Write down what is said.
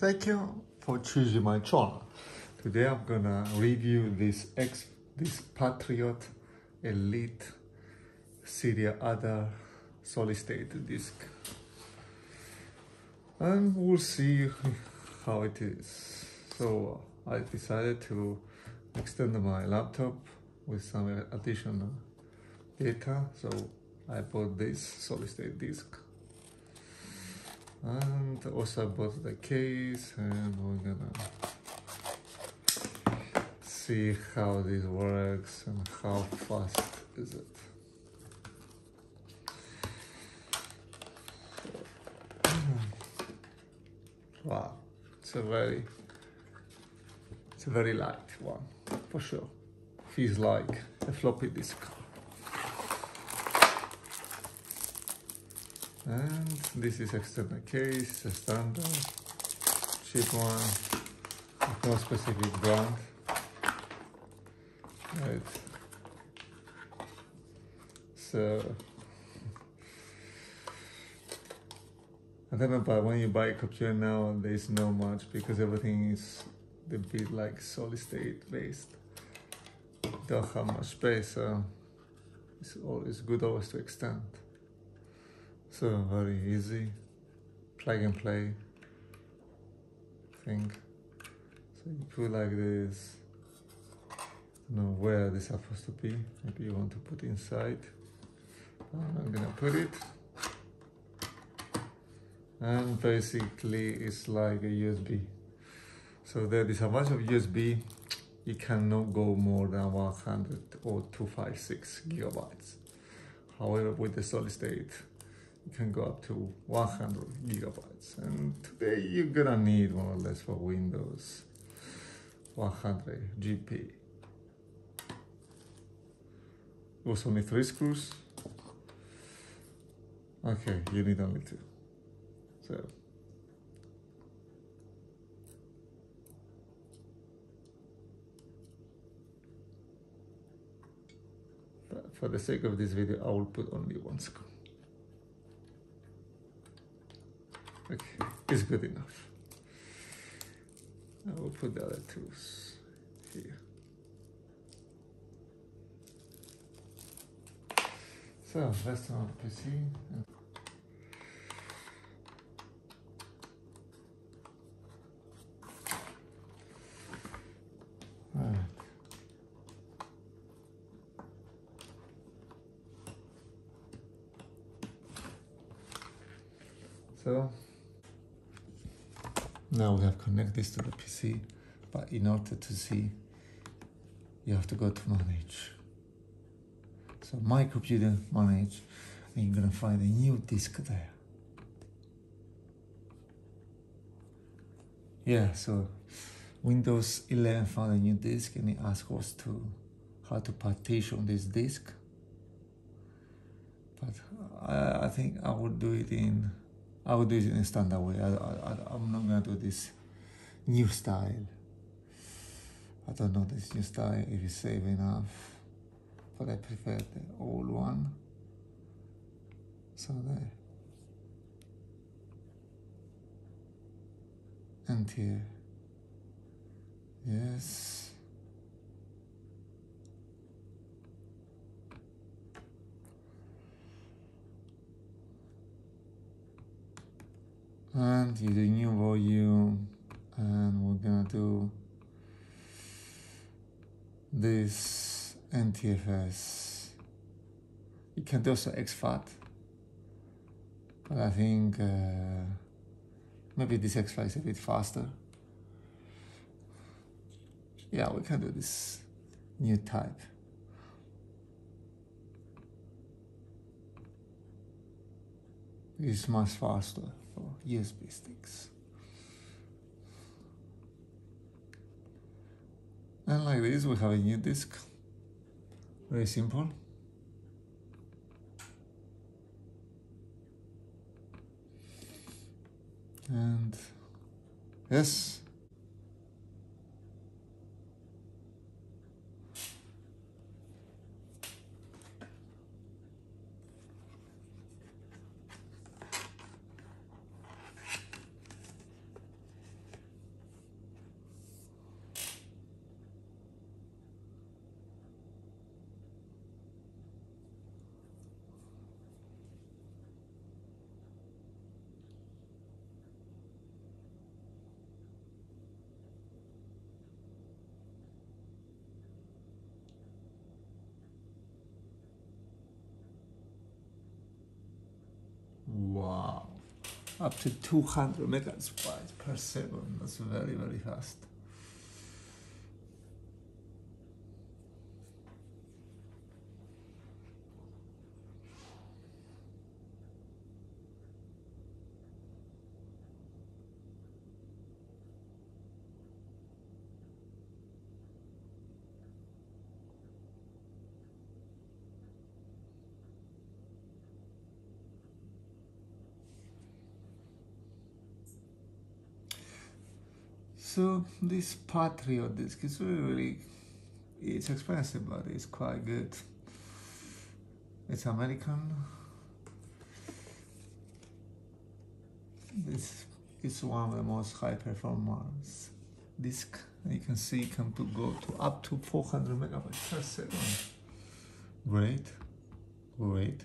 thank you for choosing my channel. Today I'm gonna review this X this Patriot Elite Serie Other solid state disc. And we'll see how it is. So I decided to extend my laptop with some additional data. So I bought this solid state disc and also bought the case and we're gonna see how this works and how fast is it. Wow it's a very it's a very light one for sure. Feels like a floppy disk and this is external case, a standard cheap one, no specific brand. Right. So I don't know, but when you buy a computer now, there's no much because everything is a bit like solid state based. Don't have much space, so it's always good always to extend. So very easy, plug and play thing. So you put like this, don't know where this is supposed to be. Maybe you want to put inside. I'm gonna put it. And basically it's like a USB. So there is a bunch of USB. You cannot go more than 100 or 256 gigabytes. However, with the solid state, you can go up to 100 gigabytes. And today you're gonna need more or less for Windows 100 GP it was only three screws? Okay you need only two. So for the sake of this video I will put only one screw Okay, it's good enough. I will put the other tools here. So turn on the PC. Right. So now we have connected this to the PC, but in order to see, you have to go to manage. So my computer manage, and you're gonna find a new disk there. Yeah, so Windows 11 found a new disk and it asks us to how to partition this disk. But I, I think I would do it in I will do it in a standard way. I, I, I'm not gonna do this new style. I don't know this new style if it's safe enough, but I prefer the old one. So there. and here, yes. And use a new volume and we're gonna do this NTFS you can do also exFAT but I think uh, maybe this exFAT is a bit faster. Yeah we can do this new type it's much faster for USB sticks. And like this, we have a new disk. Very simple. And yes, Wow, up to 200 megabytes per second. That's very, very fast. So this Patriot disc is really, really, it's expensive, but it's quite good. It's American. This is one of the most high performance disc. You can see it can go to up to 400 megabytes per second. Great, great.